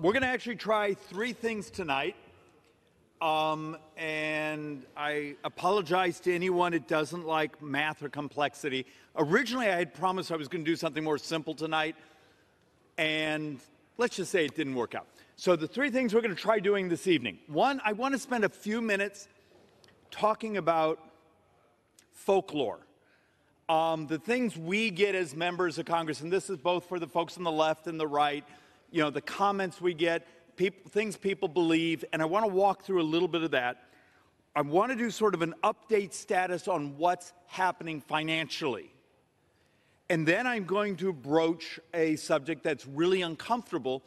We're going to actually try three things tonight. Um, and I apologize to anyone that doesn't like math or complexity. Originally, I had promised I was going to do something more simple tonight, and let's just say it didn't work out. So, the three things we're going to try doing this evening one, I want to spend a few minutes talking about folklore. Um, the things we get as members of Congress, and this is both for the folks on the left and the right, you know, the comments we get, people, things people believe, and I want to walk through a little bit of that. I want to do sort of an update status on what's happening financially. And then I'm going to broach a subject that's really uncomfortable,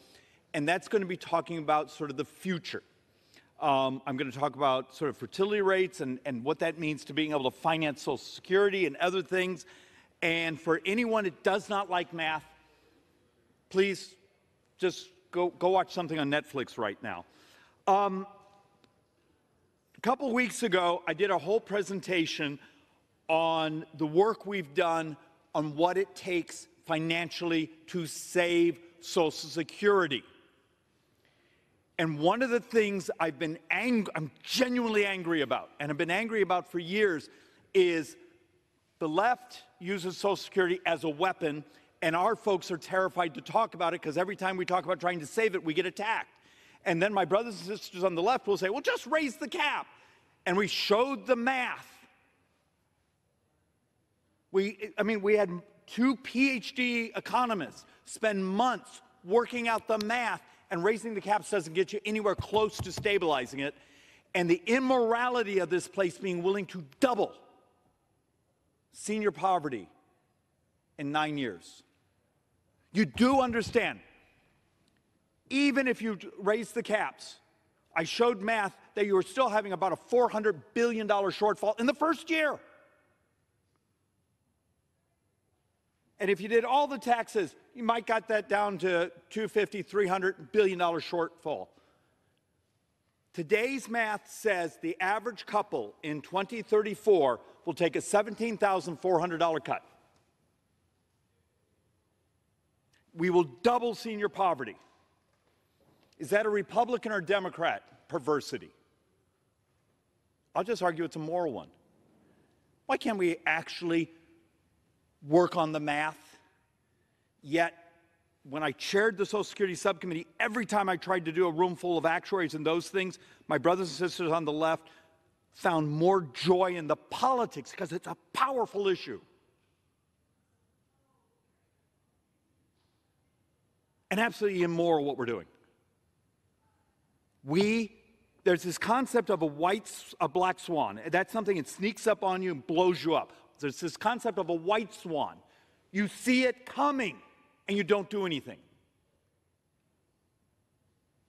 and that's going to be talking about sort of the future. Um, I'm going to talk about sort of fertility rates and, and what that means to being able to finance Social Security and other things. And for anyone that does not like math, please just go, go watch something on Netflix right now. Um, a couple weeks ago, I did a whole presentation on the work we've done on what it takes financially to save Social Security. And one of the things I've been angry, I'm genuinely angry about, and I've been angry about for years, is the left uses Social Security as a weapon and our folks are terrified to talk about it because every time we talk about trying to save it, we get attacked. And then my brothers and sisters on the left will say, well, just raise the cap. And we showed the math. We, I mean, we had two PhD economists spend months working out the math, and raising the caps doesn't get you anywhere close to stabilizing it. And the immorality of this place being willing to double senior poverty in nine years. You do understand, even if you raise the caps, I showed math that you were still having about a $400 billion shortfall in the first year. And if you did all the taxes, you might got that down to 250, 300 billion dollar shortfall. Today's math says the average couple in 2034 will take a $17,400 cut. We will double senior poverty. Is that a Republican or Democrat perversity? I'll just argue it's a moral one. Why can't we actually work on the math? Yet, when I chaired the Social Security subcommittee, every time I tried to do a room full of actuaries and those things, my brothers and sisters on the left found more joy in the politics because it's a powerful issue. And absolutely immoral what we're doing. We, there's this concept of a white, a black swan. That's something that sneaks up on you and blows you up. There's this concept of a white swan. You see it coming and you don't do anything.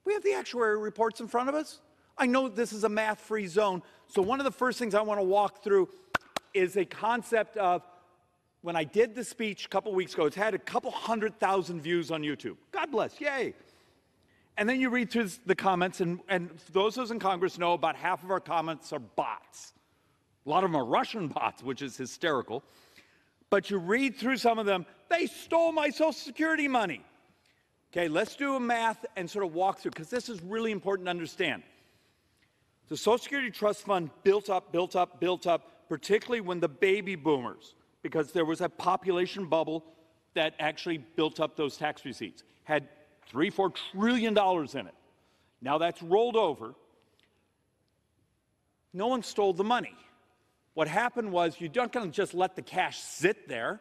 We have the actuary reports in front of us. I know this is a math free zone. So, one of the first things I want to walk through is a concept of when I did the speech a couple weeks ago, it's had a couple hundred thousand views on YouTube. God bless, yay. And then you read through the comments, and, and those of us in Congress know about half of our comments are bots. A lot of them are Russian bots, which is hysterical. But you read through some of them, they stole my Social Security money. Okay, let's do a math and sort of walk through, because this is really important to understand. The Social Security Trust Fund built up, built up, built up, particularly when the baby boomers, because there was a population bubble that actually built up those tax receipts, had three, four trillion dollars in it. Now that's rolled over. No one stole the money. What happened was you don't just let the cash sit there.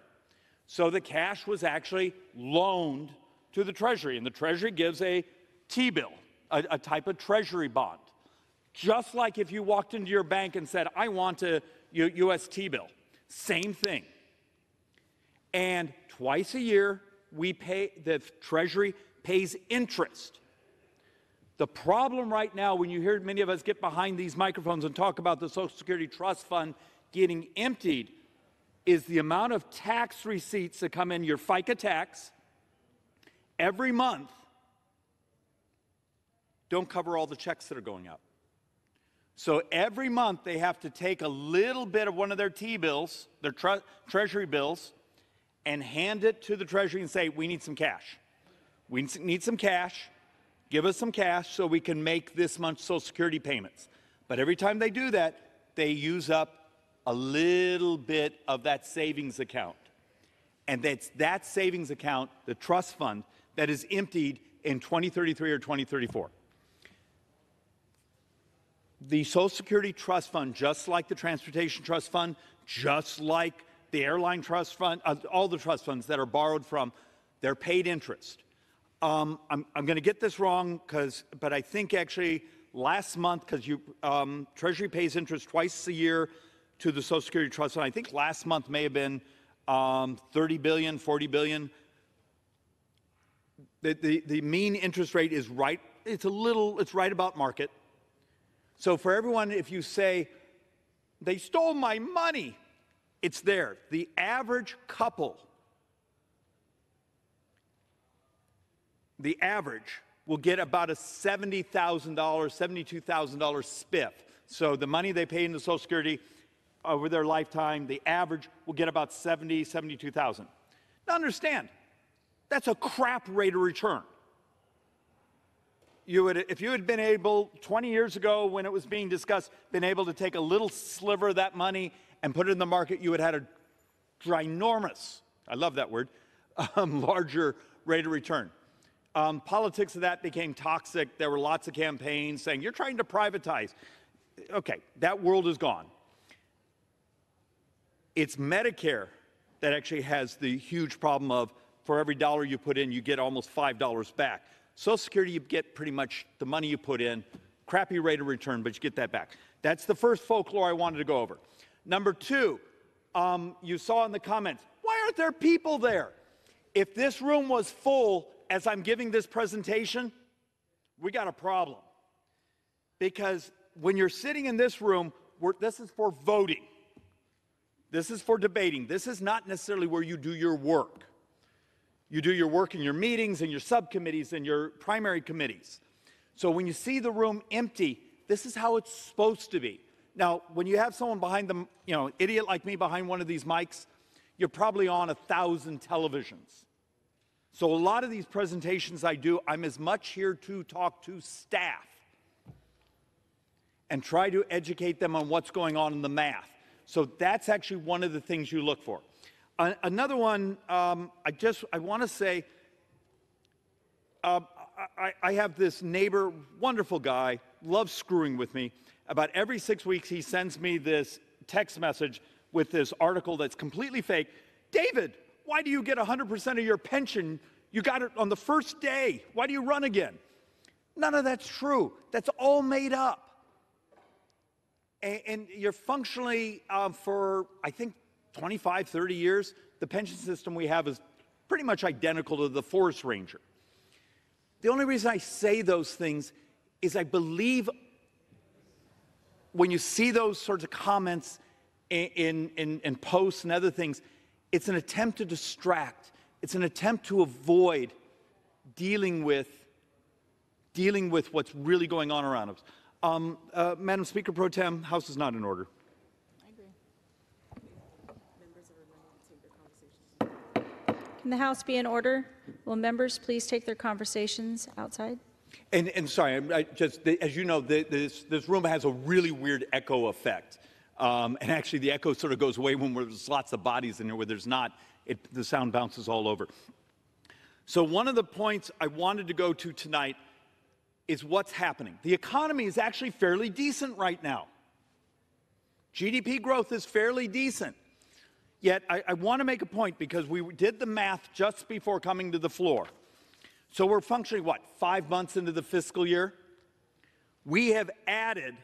So the cash was actually loaned to the Treasury, and the Treasury gives a T bill, a, a type of Treasury bond. Just like if you walked into your bank and said, I want a US T bill. Same thing. And twice a year, we pay, the Treasury pays interest. The problem right now, when you hear many of us get behind these microphones and talk about the Social Security Trust Fund getting emptied, is the amount of tax receipts that come in your FICA tax every month don't cover all the checks that are going out. So every month they have to take a little bit of one of their T bills, their tre- treasury bills, and hand it to the treasury and say, We need some cash. We need some cash give us some cash so we can make this month's Social Security payments. But every time they do that, they use up a little bit of that savings account. And that's that savings account, the trust fund, that is emptied in 2033 or 2034. The Social Security Trust Fund, just like the Transportation Trust Fund, just like the Airline Trust Fund, uh, all the trust funds that are borrowed from, they're paid interest. Um, I'm, I'm going to get this wrong, because, but I think actually last month, because you um, Treasury pays interest twice a year to the Social Security Trust Fund. I think last month may have been um, 30 billion, 40 billion. The, the, the mean interest rate is right, it's a little, it's right about market. So for everyone, if you say, they stole my money, it's there. The average couple, the average will get about a $70,000, $72,000 spiff. So the money they pay into Social Security over their lifetime, the average will get about 70, 72,000. Now understand, that's a crap rate of return. You would, if you had been able 20 years ago when it was being discussed, been able to take a little sliver of that money and put it in the market, you would have had a ginormous, I love that word, um, larger rate of return. Um, politics of that became toxic. There were lots of campaigns saying, you're trying to privatize. Okay, that world is gone. It's Medicare that actually has the huge problem of for every dollar you put in, you get almost $5 back. Social Security, you get pretty much the money you put in, crappy rate of return, but you get that back. That's the first folklore I wanted to go over. Number two, um, you saw in the comments, why aren't there people there? If this room was full as I'm giving this presentation, we got a problem. Because when you're sitting in this room, this is for voting. This is for debating. This is not necessarily where you do your work. You do your work in your meetings and your subcommittees and your primary committees. So when you see the room empty, this is how it's supposed to be. Now, when you have someone behind them, you know, idiot like me behind one of these mics, you're probably on a thousand televisions. So a lot of these presentations I do, I'm as much here to talk to staff and try to educate them on what's going on in the math. So that's actually one of the things you look for. Uh, another one, um, I just I want to say, uh, I, I have this neighbor, wonderful guy, loves screwing with me. About every six weeks, he sends me this text message with this article that's completely fake. David, why do you get 100% of your pension? You got it on the first day. Why do you run again? None of that's true. That's all made up and, and you're functionally um, for, I think, 25, 30 years, the pension system we have is pretty much identical to the forest ranger. The only reason I say those things is I believe when you see those sorts of comments in, in, in, posts and other things, it's an attempt to distract. It's an attempt to avoid dealing with dealing with what's really going on around us. Um, uh, Madam Speaker Pro Tem, House is not in order. I agree. Can the House be in order? Will members please take their conversations outside? And, and sorry, I, just as you know, the, this this room has a really weird echo effect, um, and actually the echo sort of goes away when there's lots of bodies in here. Where there's not, it, the sound bounces all over. So one of the points I wanted to go to tonight is what's happening. The economy is actually fairly decent right now. GDP growth is fairly decent. Yet, I, I want to make a point because we did the math just before coming to the floor. So we're functioning, what, five months into the fiscal year? We have added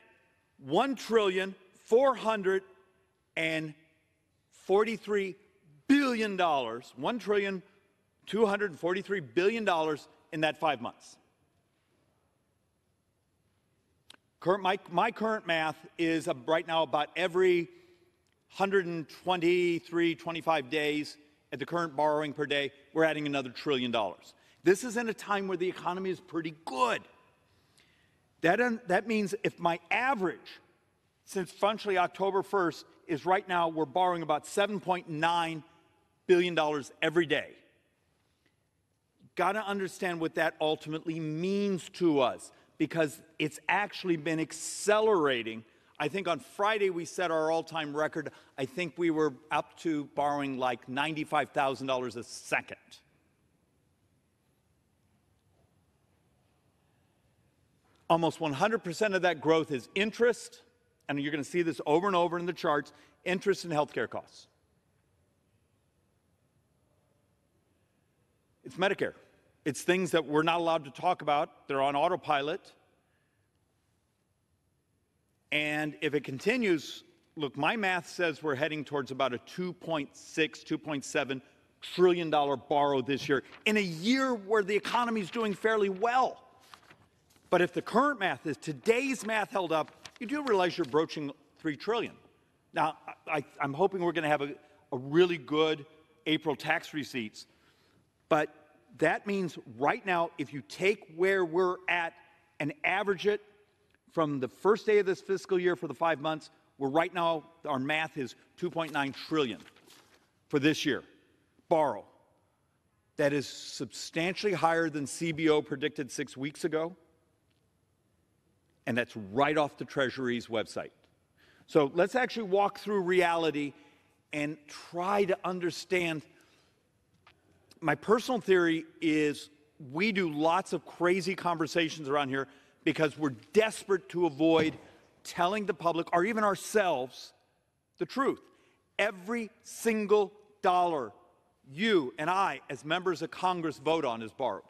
one trillion four hundred and forty-three billion dollars, one trillion two hundred and forty-three billion dollars in that five months. Current, my, my current math is right now about every 123, 25 days at the current borrowing per day, we're adding another trillion dollars. This is in a time where the economy is pretty good. That, that means if my average since functionally October 1st is right now we're borrowing about $7.9 billion every day. got to understand what that ultimately means to us because it's actually been accelerating. I think on Friday we set our all time record. I think we were up to borrowing like $95,000 a second. Almost 100% of that growth is interest, and you're going to see this over and over in the charts interest in healthcare costs. It's Medicare. It's things that we're not allowed to talk about. They're on autopilot. And if it continues, look, my math says we're heading towards about a 2.6, 2.7 trillion dollar borrow this year in a year where the economy is doing fairly well. But if the current math is today's math held up, you do realize you're broaching 3 trillion. Now, I, am hoping we're going to have a, a really good April tax receipts. But that means right now, if you take where we're at and average it from the first day of this fiscal year for the five months, we're right now, our math is 2.9 trillion for this year. Borrow. That is substantially higher than CBO predicted six weeks ago and that's right off the Treasury's website. So let's actually walk through reality and try to understand. My personal theory is we do lots of crazy conversations around here because we're desperate to avoid telling the public or even ourselves the truth. Every single dollar you and I, as members of Congress, vote on is borrowed.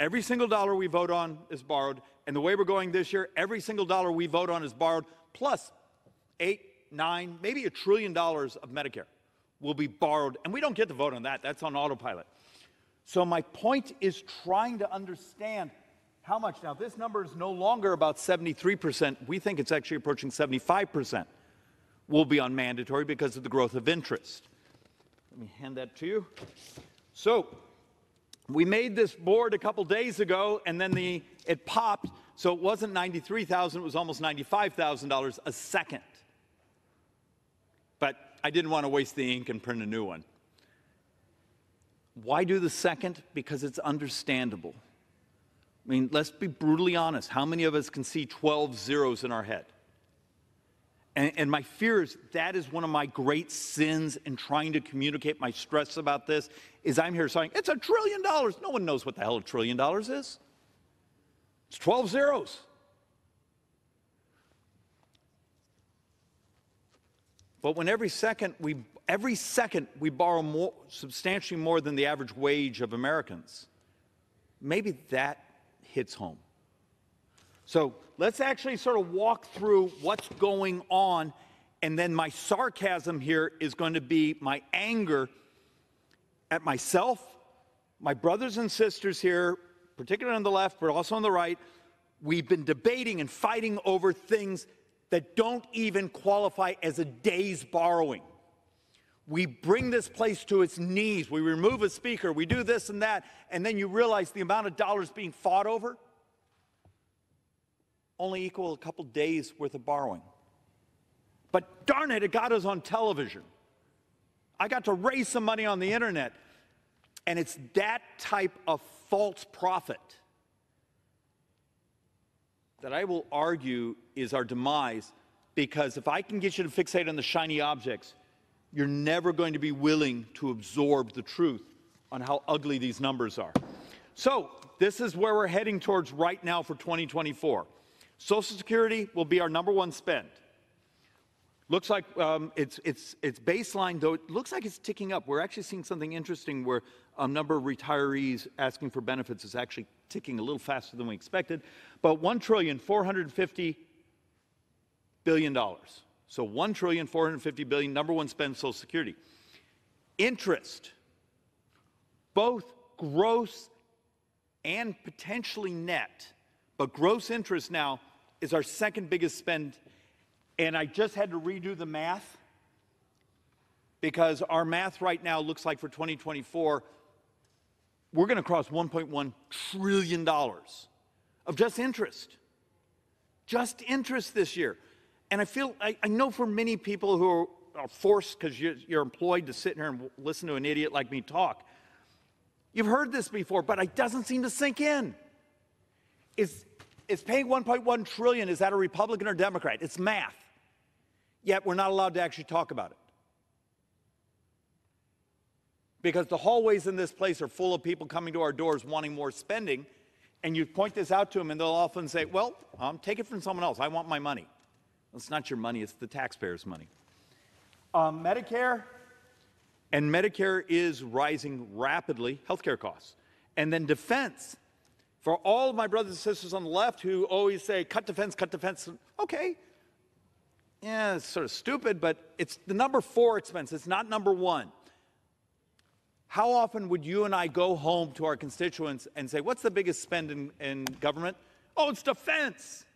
Every single dollar we vote on is borrowed. And the way we're going this year, every single dollar we vote on is borrowed, plus eight, nine, maybe a trillion dollars of Medicare will be borrowed. And we don't get to vote on that, that's on autopilot. So, my point is trying to understand how much. Now, this number is no longer about 73%. We think it's actually approaching 75% will be on mandatory because of the growth of interest. Let me hand that to you. So, we made this board a couple days ago, and then the, it popped, so it wasn't 93,000, it was almost $95,000 a second. But I didn't want to waste the ink and print a new one. Why do the second? Because it's understandable. I mean, let's be brutally honest. How many of us can see 12 zeros in our head? And, and, my fear is that is one of my great sins in trying to communicate my stress about this is I'm here saying, it's a trillion dollars. No one knows what the hell a trillion dollars is. It's 12 zeros. But when every second we every second we borrow more substantially more than the average wage of Americans, maybe that hits home. So let's actually sort of walk through what's going on. And then my sarcasm here is going to be my anger at myself, my brothers and sisters here, particularly on the left, but also on the right. We've been debating and fighting over things that don't even qualify as a day's borrowing. We bring this place to its knees. We remove a speaker. We do this and that. And then you realize the amount of dollars being fought over only equal a couple days worth of borrowing. But darn it, it got us on television. I got to raise some money on the internet. And it's that type of false profit that I will argue is our demise because if I can get you to fixate on the shiny objects, you're never going to be willing to absorb the truth on how ugly these numbers are. So, this is where we're heading towards right now for 2024. Social Security will be our number one spend. Looks like um, it's, it's, it's baseline, though it looks like it's ticking up. We're actually seeing something interesting where a number of retirees asking for benefits is actually ticking a little faster than we expected. But $1 trillion, $450 billion. So $1 trillion, $450 billion, number one spend Social Security. Interest, both gross and potentially net, but gross interest now is our second biggest spend. And I just had to redo the math because our math right now looks like for 2024, we're going to cross $1.1 trillion of just interest. Just interest this year. And I feel, I, I know for many people who are, forced because you're, you're employed to sit here and listen to an idiot like me talk, You've heard this before, but it doesn't seem to sink in. Is, is paying 1.1 trillion, is that a Republican or Democrat? It's math. Yet we're not allowed to actually talk about it. Because the hallways in this place are full of people coming to our doors wanting more spending, and you point this out to them, and they'll often say, Well, um, take it from someone else. I want my money. It's not your money, it's the taxpayers' money. Um, Medicare, and Medicare is rising rapidly, healthcare costs. And then defense. For all of my brothers and sisters on the left who always say, cut defense, cut defense, okay. Yeah, it's sort of stupid, but it's the number four expense. It's not number one. How often would you and I go home to our constituents and say, what's the biggest spend in, in government? Oh, it's defense.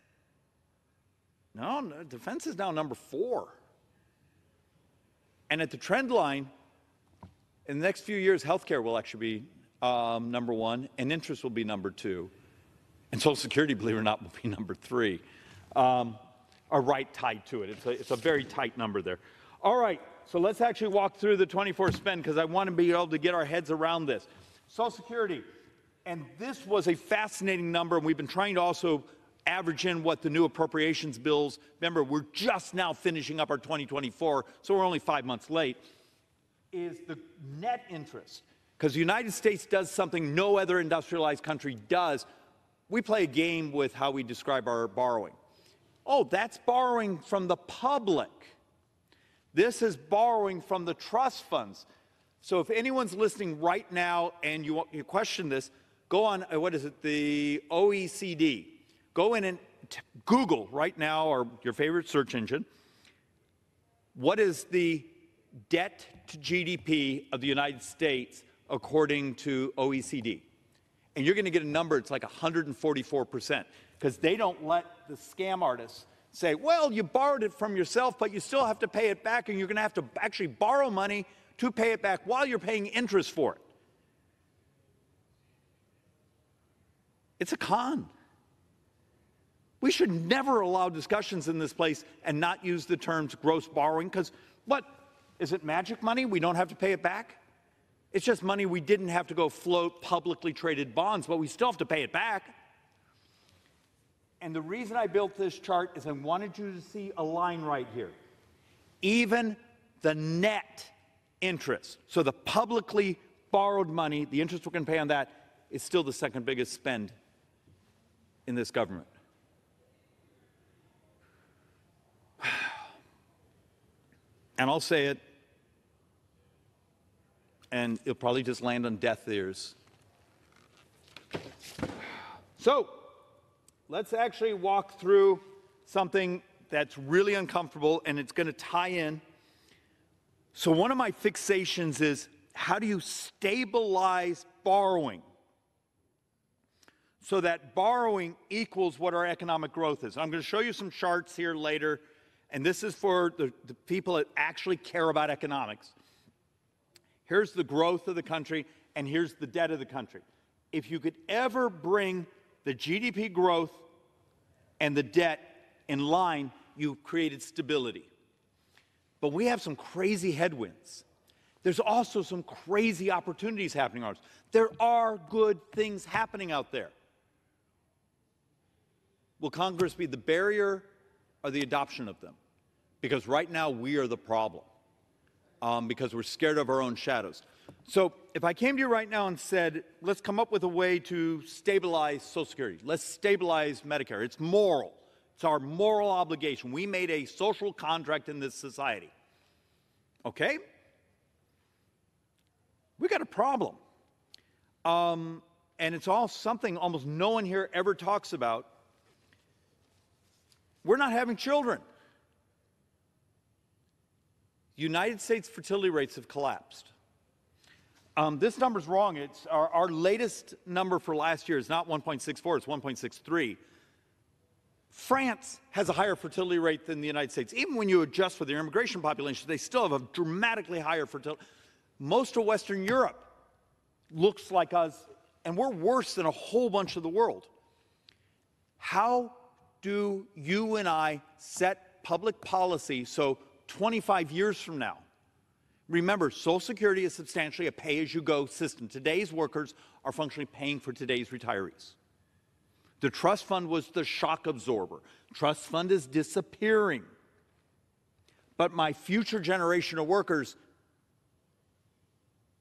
No, no, defense is now number four. And at the trend line, in the next few years, healthcare will actually be um, number one, and interest will be number two, and Social Security, believe it or not, will be number three. Um, are right tied to it. It's a, it's a very tight number there. All right, so let's actually walk through the 24 spend because I want to be able to get our heads around this. Social Security, and this was a fascinating number, and we've been trying to also average in what the new appropriations bills. Remember, we're just now finishing up our 2024, so we're only five months late. Is the net interest because the United States does something no other industrialized country does. We play a game with how we describe our borrowing. Oh, that's borrowing from the public. This is borrowing from the trust funds. So if anyone's listening right now and you, you question this, go on, uh, what is it, the OECD. Go in and Google right now, or your favorite search engine, what is the debt to GDP of the United States according to OECD. And you're going to get a number, it's like 144%, because they don't let the scam artists say, well, you borrowed it from yourself, but you still have to pay it back, and you're going to have to actually borrow money to pay it back while you're paying interest for it. It's a con. We should never allow discussions in this place and not use the terms gross borrowing, because what? Is it magic money? We don't have to pay it back? It's just money we didn't have to go float publicly traded bonds, but we still have to pay it back. And the reason I built this chart is I wanted you to see a line right here. Even the net interest, so the publicly borrowed money, the interest we're going to pay on that, is still the second biggest spend in this government. And I'll say it and it'll probably just land on deaf ears. So, let's actually walk through something that's really uncomfortable and it's going to tie in. So, one of my fixations is how do you stabilize borrowing so that borrowing equals what our economic growth is? I'm going to show you some charts here later, and this is for the, the people that actually care about economics. Here's the growth of the country, and here's the debt of the country. If you could ever bring the GDP growth and the debt in line, you've created stability. But we have some crazy headwinds. There's also some crazy opportunities happening ours. There are good things happening out there. Will Congress be the barrier or the adoption of them? Because right now we are the problem um, because we're scared of our own shadows. So if I came to you right now and said, let's come up with a way to stabilize Social Security, let's stabilize Medicare, it's moral. It's our moral obligation. We made a social contract in this society. Okay? We got a problem. Um, and it's all something almost no one here ever talks about. We're not having children. United States fertility rates have collapsed. Um, this number's wrong. It's our, our latest number for last year is not 1.64, it's 1.63. France has a higher fertility rate than the United States. Even when you adjust for their immigration population, they still have a dramatically higher fertility. Most of Western Europe looks like us, and we're worse than a whole bunch of the world. How do you and I set public policy so 25 years from now, Remember, Social Security is substantially a pay as you go system. Today's workers are functionally paying for today's retirees. The trust fund was the shock absorber. Trust fund is disappearing. But my future generation of workers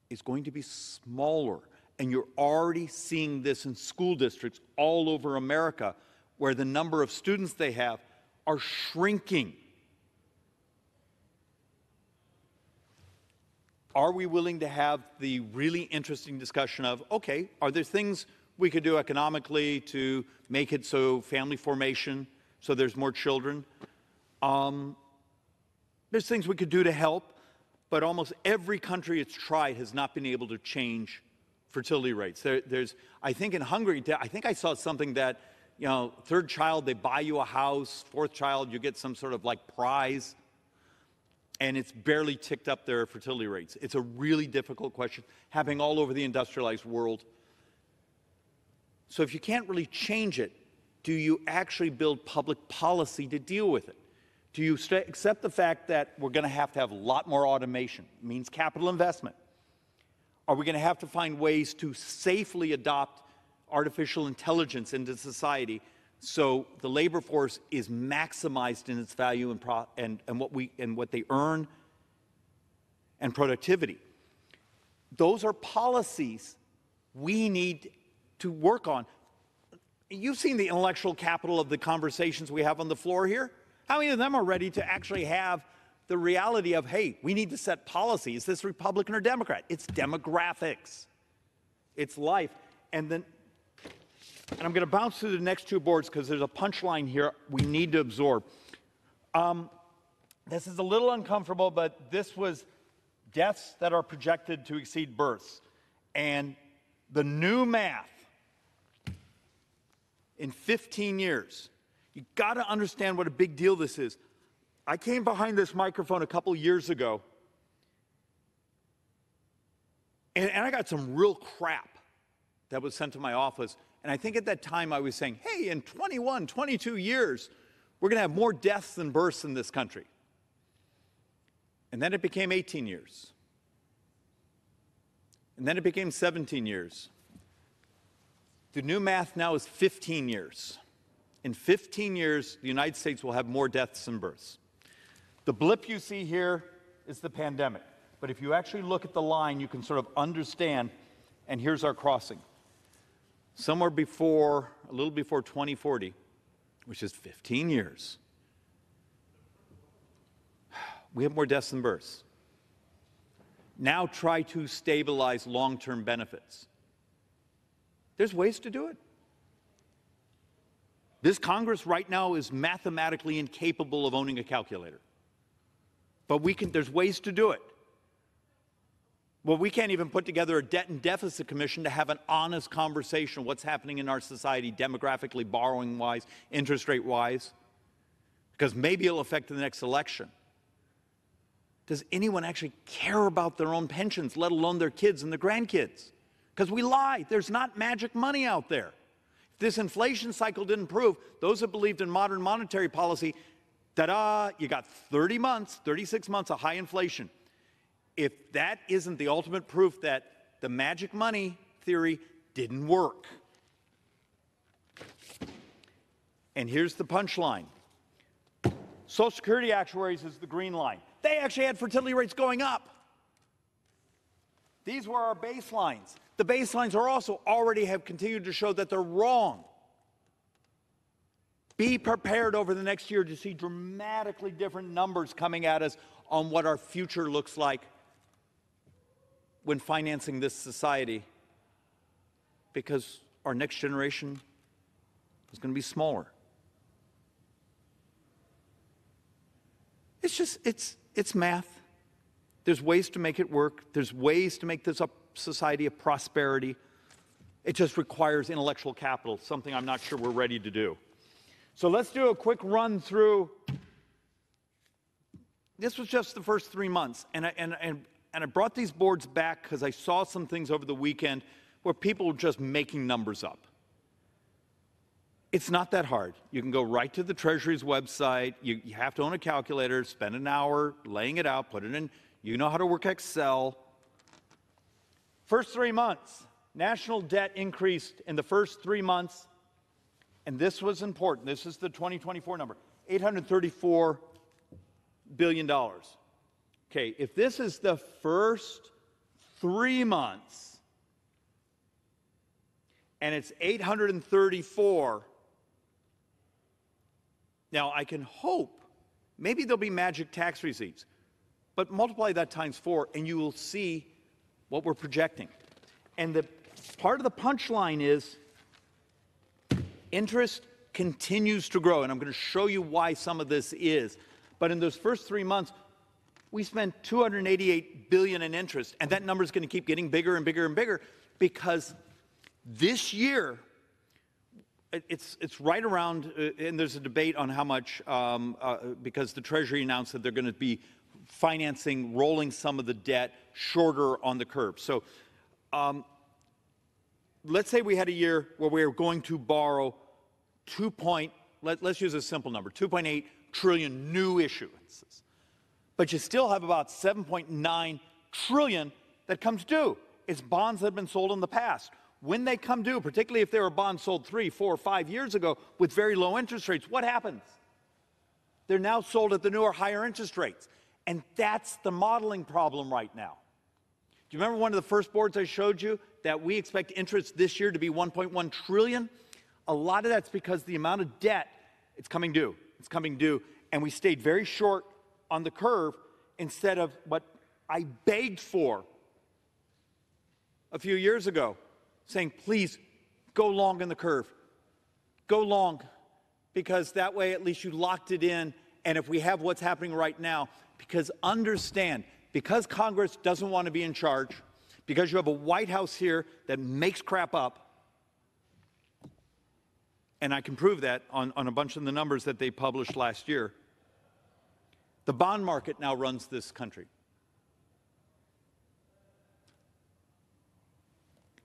is going to be smaller. And you're already seeing this in school districts all over America where the number of students they have are shrinking. Are we willing to have the really interesting discussion of okay, are there things we could do economically to make it so family formation, so there's more children? Um, there's things we could do to help, but almost every country it's tried has not been able to change fertility rates. There, there's, I think in Hungary, I think I saw something that, you know, third child, they buy you a house, fourth child, you get some sort of like prize, and it's barely ticked up their fertility rates. It's a really difficult question, happening all over the industrialized world. So if you can't really change it, do you actually build public policy to deal with it? Do you st- accept the fact that we're going to have to have a lot more automation? It means capital investment. Are we going to have to find ways to safely adopt artificial intelligence into society so the labor force is maximized in its value and, pro- and, and, what, we, and what they earn and productivity? Those are policies we need to work on. You've seen the intellectual capital of the conversations we have on the floor here. How many of them are ready to actually have the reality of, hey, we need to set policy. Is this Republican or Democrat? It's demographics, it's life. And then, and I'm going to bounce through the next two boards because there's a punchline here we need to absorb. Um, this is a little uncomfortable, but this was deaths that are projected to exceed births. And the new math in 15 years, you got to understand what a big deal this is. I came behind this microphone a couple years ago, and, and I got some real crap that was sent to my office. And I think at that time I was saying, hey, in 21, 22 years, we're going to have more deaths than births in this country. And then it became 18 years. And then it became 17 years. The new math now is 15 years. In 15 years, the United States will have more deaths than births. The blip you see here is the pandemic. But if you actually look at the line, you can sort of understand, and here's our crossing. Somewhere before, a little before 2040, which is 15 years, we have more deaths than births. Now try to stabilize long term benefits. There's ways to do it. This Congress right now is mathematically incapable of owning a calculator. But we can, there's ways to do it. Well, we can't even put together a debt and deficit commission to have an honest conversation what's happening in our society demographically, borrowing wise, interest rate wise, because maybe it'll affect the next election. Does anyone actually care about their own pensions, let alone their kids and their grandkids? Because we lie. There's not magic money out there. If this inflation cycle didn't prove, those that believed in modern monetary policy ta-da, you got 30 months, 36 months of high inflation. If that isn't the ultimate proof that the magic money theory didn't work. And here's the punchline. Social Security actuaries is the green line. They actually had fertility rates going up. These were our baselines. The baselines are also already have continued to show that they're wrong. Be prepared over the next year to see dramatically different numbers coming at us on what our future looks like when financing this society because our next generation is going to be smaller. It's just, it's, it's math. There's ways to make it work. There's ways to make this a society of prosperity. It just requires intellectual capital, something I'm not sure we're ready to do. So let's do a quick run through. This was just the first three months, and I, and, and, and I brought these boards back because I saw some things over the weekend where people were just making numbers up. It's not that hard. You can go right to the Treasury's website. You, you have to own a calculator, spend an hour laying it out, put it in You know how to work Excel. First three months, national debt increased in the first three months, and this was important. This is the 2024 number 834 billion dollars. Okay, if this is the first three months and it's 834, now I can hope maybe there'll be magic tax receipts, but multiply that times four and you will see what we're projecting. And the part of the punchline is interest continues to grow. And I'm going to show you why some of this is. But in those first three months, we spend 288 billion in interest, and that number is going to keep getting bigger and bigger and bigger because this year it's it's right around, uh, and there's a debate on how much um, uh, because the Treasury announced that they're going to be financing rolling some of the debt shorter on the curve. So um, let's say we had a year where we were going to borrow 2 point, let, let's use a simple number, 2.8 trillion new issuances. But you still have about 7.9 trillion that comes due. It's bonds that have been sold in the past. When they come due, particularly if they were bonds sold three, four, five years ago with very low interest rates, what happens? They're now sold at the newer, higher interest rates. And that's the modeling problem right now. Do you remember one of the first boards I showed you that we expect interest this year to be 1.1 trillion? A lot of that's because the amount of debt it's coming due. It's coming due and we stayed very short on the curve instead of what I begged for a few years ago, saying, "Please go long in the curve. Go long because that way at least you locked it in and if we have what's happening right now because understand because Congress doesn't want to be in charge, because you have a White House here that makes crap up, and I can prove that on, on a bunch of the numbers that they published last year, the bond market now runs this country.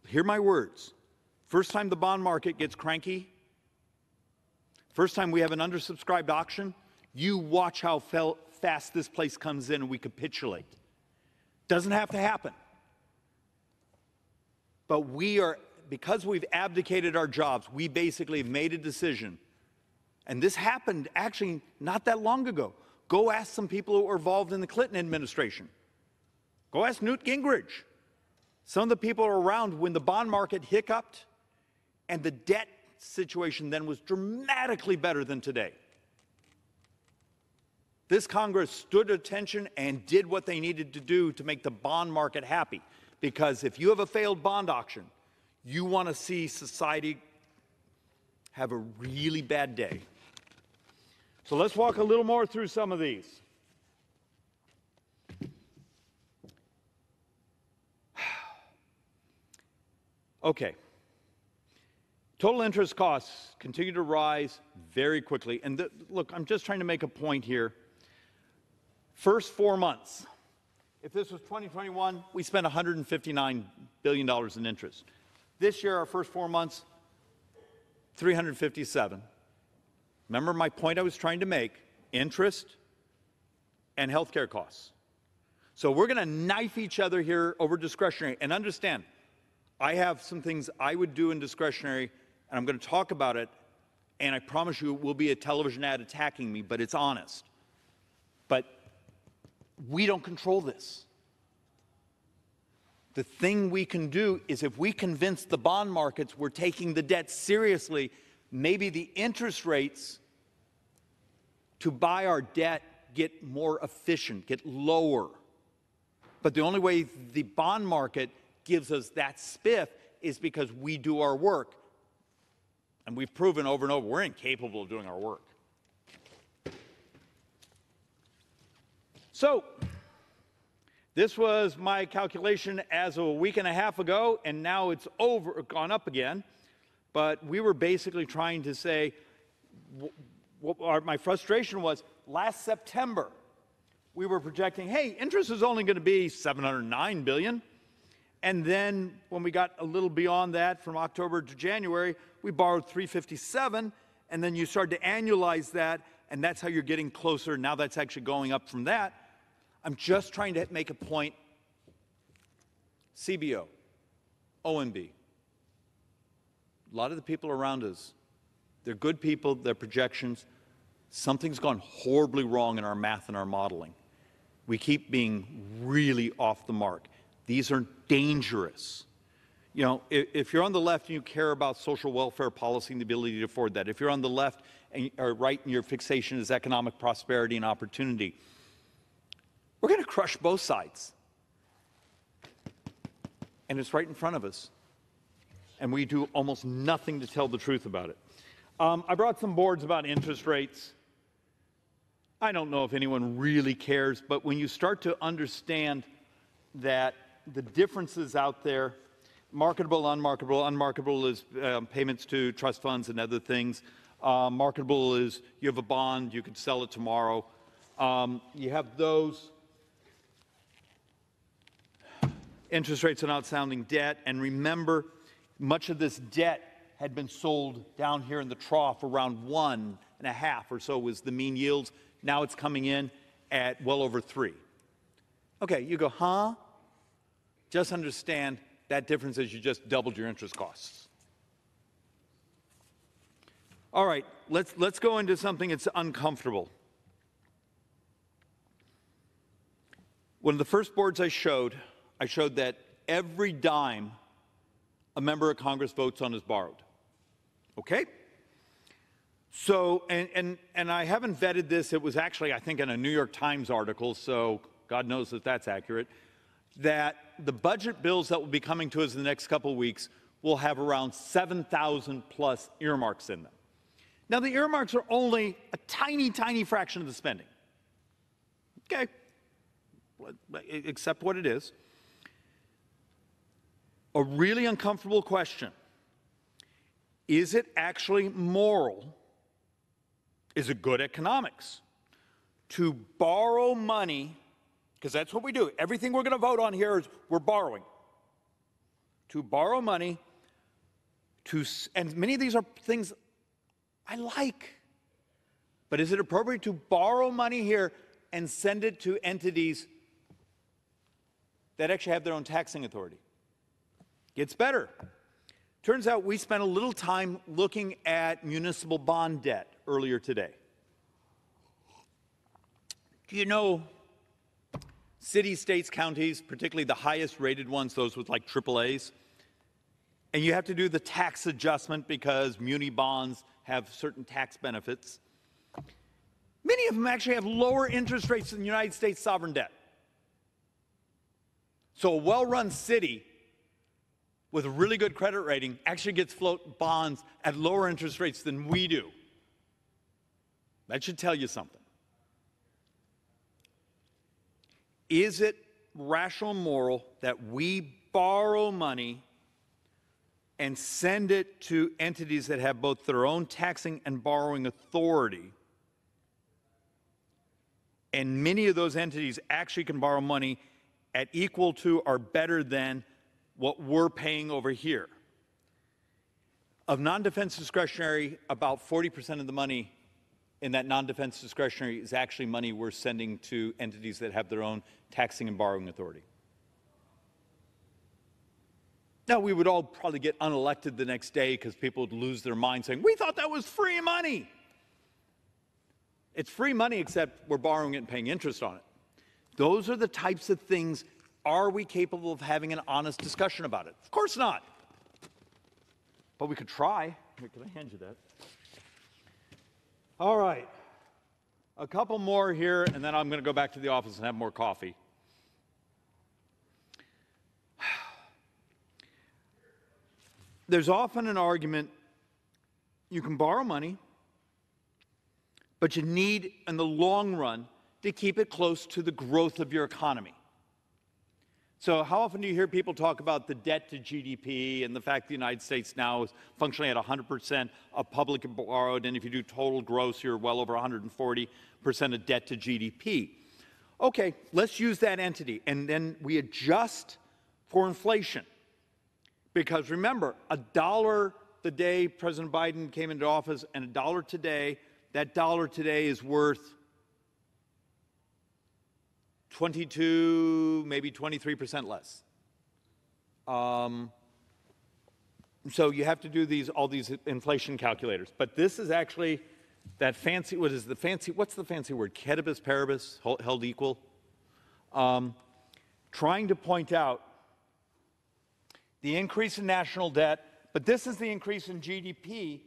Hear my words. First time the bond market gets cranky, first time we have an undersubscribed auction, you watch how fast this place comes in and we capitulate. Doesn't have to happen. But we are, because we've abdicated our jobs, we basically have made a decision. And this happened actually not that long ago. Go ask some people who were involved in the Clinton administration. Go ask Newt Gingrich. Some of the people around when the bond market hiccuped and the debt situation then was dramatically better than today. This Congress stood attention and did what they needed to do to make the bond market happy. Because if you have a failed bond auction, you want to see society have a really bad day. So let's walk a little more through some of these. Okay. Total interest costs continue to rise very quickly. And look, I'm just trying to make a point here. First four months, if this was 2021, we spent $159 billion in interest. This year, our first four months, 357. Remember my point I was trying to make interest and healthcare costs. So we're going to knife each other here over discretionary. And understand, I have some things I would do in discretionary, and I'm going to talk about it. And I promise you, it will be a television ad attacking me, but it's honest. But we don't control this. The thing we can do is if we convince the bond markets we're taking the debt seriously, maybe the interest rates to buy our debt get more efficient, get lower. But the only way the bond market gives us that spiff is because we do our work. And we've proven over and over we're incapable of doing our work. So, this was my calculation as of a week and a half ago, and now it's over, gone up again. But we were basically trying to say, what our, my frustration was last September, we were projecting, hey, interest is only going to be 709 billion. And then when we got a little beyond that from October to January, we borrowed 357, and then you started to annualize that, and that's how you're getting closer. Now that's actually going up from that. I'm just trying to make a point. CBO, OMB, a lot of the people around us, they're good people, they're projections. Something's gone horribly wrong in our math and our modeling. We keep being really off the mark. These are dangerous. You know, if, if you're on the left and you care about social welfare policy and the ability to afford that, if you're on the left and, or right and your fixation is economic prosperity and opportunity, we're going to crush both sides. And it's right in front of us. And we do almost nothing to tell the truth about it. Um, I brought some boards about interest rates. I don't know if anyone really cares, but when you start to understand that the differences out there, marketable, unmarketable, unmarketable is um, payments to trust funds and other things. Uh, marketable is you have a bond, you could sell it tomorrow. Um, you have those interest rates on outstanding debt. And remember, much of this debt had been sold down here in the trough around one and a half or so was the mean yields. Now it's coming in at well over three. Okay, you go, huh? Just understand that difference is you just doubled your interest costs. All right, let's, let's go into something that's uncomfortable. One of the first boards I showed, I showed that every dime a member of Congress votes on is borrowed. Okay? So, and, and, and I haven't vetted this. It was actually, I think, in a New York Times article, so God knows that that's accurate, that the budget bills that will be coming to us in the next couple weeks will have around 7,000 plus earmarks in them. Now, the earmarks are only a tiny, tiny fraction of the spending. Okay, except what it is. A really uncomfortable question Is it actually moral? Is it good economics to borrow money? Because that's what we do. Everything we're going to vote on here is we're borrowing. To borrow money, to, and many of these are things I like. But is it appropriate to borrow money here and send it to entities that actually have their own taxing authority? Gets better. Turns out we spent a little time looking at municipal bond debt earlier today. Do you know cities, states, counties, particularly the highest rated ones, those with like AAAs, and you have to do the tax adjustment because muni bonds have certain tax benefits. Many of them actually have lower interest rates than United States sovereign debt. So a well run city with a really good credit rating actually gets float bonds at lower interest rates than we do. That should tell you something. Is it rational moral that we borrow money and send it to entities that have both their own taxing and borrowing authority? And many of those entities actually can borrow money at equal to or better than what we're paying over here. Of non defense discretionary, about 40% of the money in that non defense discretionary is actually money we're sending to entities that have their own taxing and borrowing authority. Now, we would all probably get unelected the next day because people would lose their mind saying, We thought that was free money. It's free money, except we're borrowing it and paying interest on it. Those are the types of things are we capable of having an honest discussion about it? Of course not. But we could try. Here, can I hand you that? All right. A couple more here, and then I'm going to go back to the office and have more coffee. There's often an argument you can borrow money, but you need, in the long run, to keep it close to the growth of your economy. So, how often do you hear people talk about the debt to GDP and the fact the United States now is functionally at 100% of public borrowed, and if you do total gross, you're well over 140% of debt to GDP? Okay, let's use that entity, and then we adjust for inflation. Because remember, a dollar the day President Biden came into office and a dollar today, that dollar today is worth 22, maybe 23% less. Um, so you have to do these all these inflation calculators. But this is actually that fancy. What is the fancy? What's the fancy word? Ceteris paribus, held equal. Um, trying to point out the increase in national debt, but this is the increase in GDP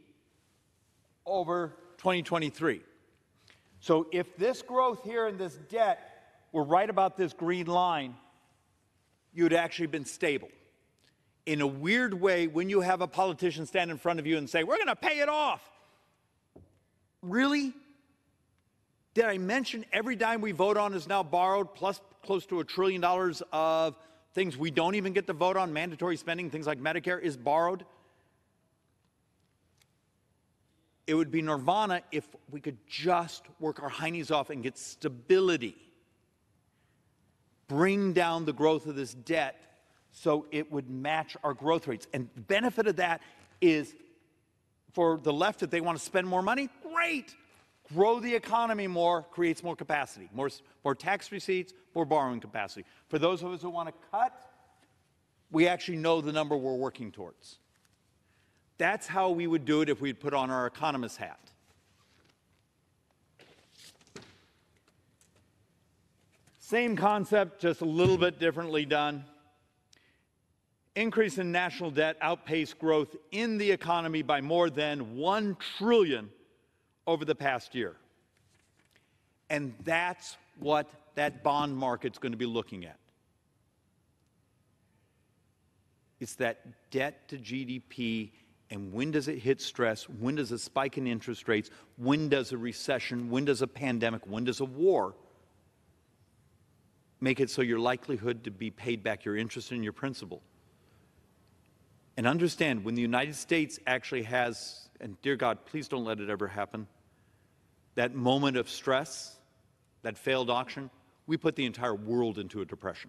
over 2023. So if this growth here and this debt were right about this green line, you'd actually been stable. In a weird way, when you have a politician stand in front of you and say, We're going to pay it off. Really? Did I mention every dime we vote on is now borrowed, plus close to a trillion dollars of things we don't even get to vote on, mandatory spending, things like Medicare, is borrowed? It would be nirvana if we could just work our heinies off and get stability. Bring down the growth of this debt so it would match our growth rates. And the benefit of that is for the left, if they want to spend more money, great. Grow the economy more creates more capacity, more, more tax receipts, more borrowing capacity. For those of us who want to cut, we actually know the number we're working towards. That's how we would do it if we'd put on our economist hat. Same concept, just a little bit differently done. Increase in national debt outpaced growth in the economy by more than 1 trillion over the past year. And that's what that bond market's going to be looking at. It's that debt to GDP and when does it hit stress? When does a spike in interest rates? When does a recession? When does a pandemic? When does a war make it so your likelihood to be paid back your interest and your principal? And understand when the United States actually has, and dear God, please don't let it ever happen, that moment of stress, that failed auction, we put the entire world into a depression.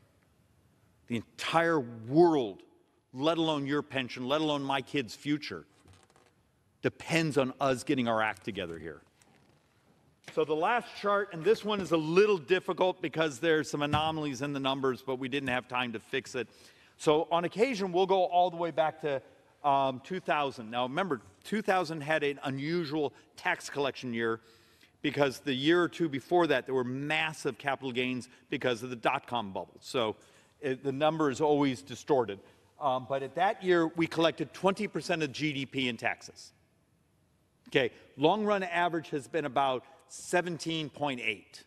The entire world let alone your pension, let alone my kids' future, depends on us getting our act together here. So the last chart, and this one is a little difficult because there's some anomalies in the numbers, but we didn't have time to fix it. So on occasion, we'll go all the way back to um, 2000. Now remember, 2000 had an unusual tax collection year because the year or two before that, there were massive capital gains because of the dot-com bubble. So it, the number is always distorted. Um, but at that year, we collected 20% of GDP in taxes. Okay, long run average has been about 17.8.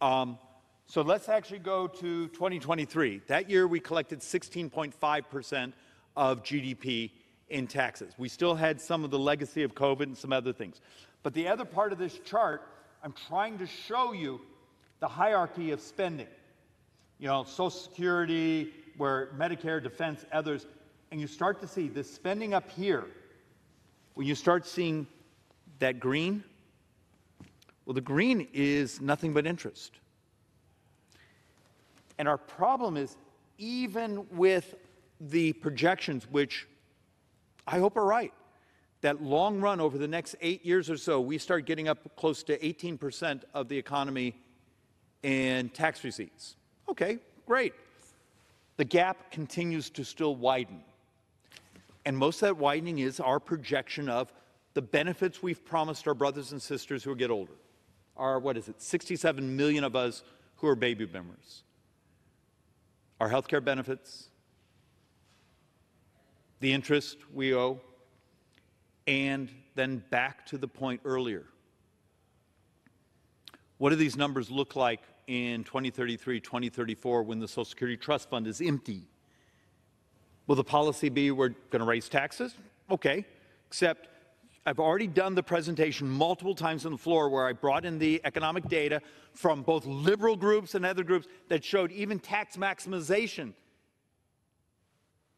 Um, so let's actually go to 2023. That year, we collected 16.5% of GDP in taxes. We still had some of the legacy of COVID and some other things. But the other part of this chart, I'm trying to show you the hierarchy of spending. You know, Social Security, where Medicare, defense, others, and you start to see the spending up here, when you start seeing that green, well, the green is nothing but interest. And our problem is, even with the projections, which I hope are right, that long run over the next eight years or so, we start getting up close to 18% of the economy in tax receipts. Okay, great the gap continues to still widen. And most of that widening is our projection of the benefits we've promised our brothers and sisters who get older. Our, what is it, 67 million of us who are baby boomers. Our health care benefits, the interest we owe, and then back to the point earlier. What do these numbers look like in 2033, 2034 when the Social Security Trust Fund is empty. Will the policy be we're going to raise taxes? Okay, except I've already done the presentation multiple times on the floor where I brought in the economic data from both liberal groups and other groups that showed even tax maximization.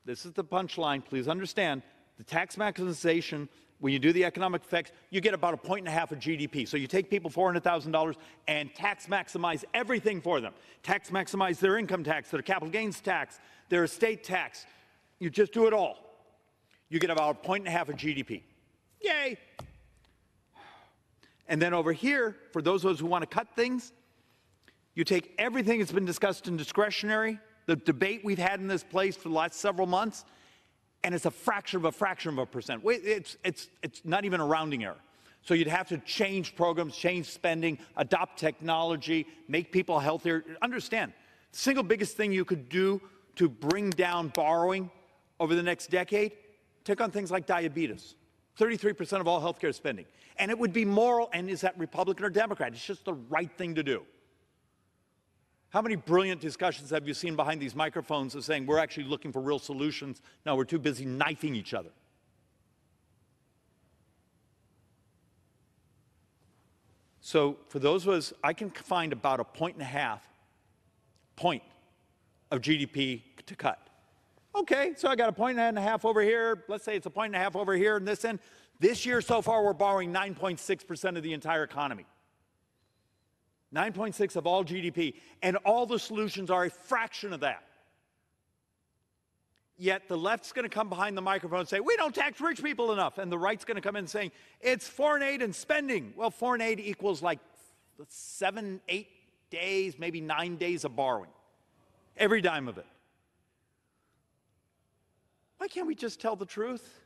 This is the punchline, please understand. The tax maximization when you do the economic effects, you get about a point and a half of GDP. So you take people $400,000 and tax maximize everything for them. Tax maximize their income tax, their capital gains tax, their estate tax. You just do it all. You get about a point and a half of GDP. Yay! And then over here, for those of us who want to cut things, You take everything that's been discussed in discretionary, the debate we've had in this place for the last several months, and it's a fraction of a fraction of a percent. It's, it's, it's not even a rounding error. So you'd have to change programs, change spending, adopt technology, make people healthier. Understand, the single biggest thing you could do to bring down borrowing over the next decade, take on things like diabetes. 33% of all healthcare spending. And it would be moral, and is that Republican or Democrat? It's just the right thing to do. How many brilliant discussions have you seen behind these microphones of saying we're actually looking for real solutions? No, we're too busy knifing each other. So for those of us, I can find about a point and a half point of GDP to cut. Okay, so I got a point and a half over here. Let's say it's a point and a half over here and this end. This year so far, we're borrowing 9.6% of the entire economy. 9.6 of all GDP, and all the solutions are a fraction of that. Yet the left's going to come behind the microphone and say, we don't tax rich people enough. And the right's going to come in saying, it's foreign aid and spending. Well, foreign aid equals like seven, eight days, maybe nine days of borrowing. Every dime of it. Why can't we just tell the truth?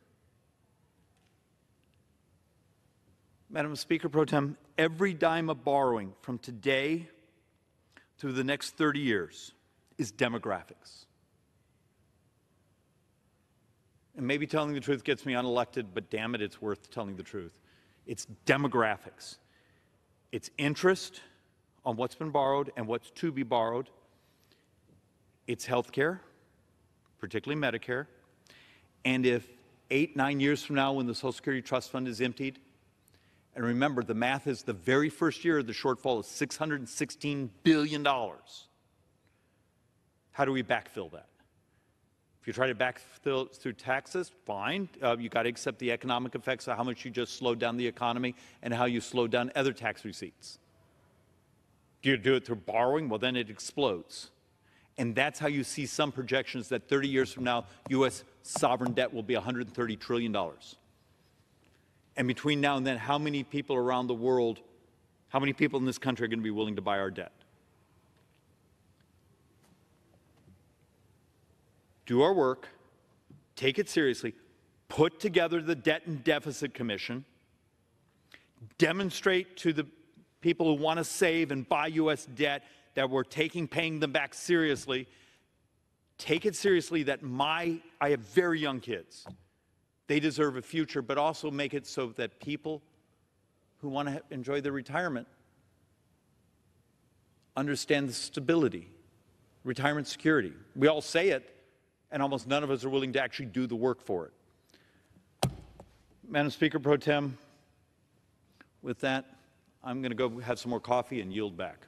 Madam Speaker Pro Tem, every dime of borrowing from today through the next 30 years is demographics. And maybe telling the truth gets me unelected, but damn it, it's worth telling the truth. It's demographics. It's interest on what's been borrowed and what's to be borrowed. It's health care, particularly Medicare. And if eight, nine years from now, when the Social Security Trust Fund is emptied, and remember, the math is the very first year of the shortfall is $616 billion. How do we backfill that? If you try to backfill through taxes, fine. Uh, you got to accept the economic effects of how much you just slowed down the economy and how you slowed down other tax receipts. Do you do it through borrowing? Well, then it explodes. And that's how you see some projections that 30 years from now, U.S. sovereign debt will be $130 trillion. And between now and then, how many people around the world, how many people in this country are going to be willing to buy our debt? Do our work, take it seriously, put together the Debt and Deficit Commission, demonstrate to the people who want to save and buy U.S. debt that we're taking paying them back seriously. Take it seriously that my, I have very young kids. They deserve a future, but also make it so that people who want to enjoy their retirement understand the stability, retirement security. We all say it, and almost none of us are willing to actually do the work for it. Madam Speaker Pro Tem, with that, I'm going to go have some more coffee and yield back.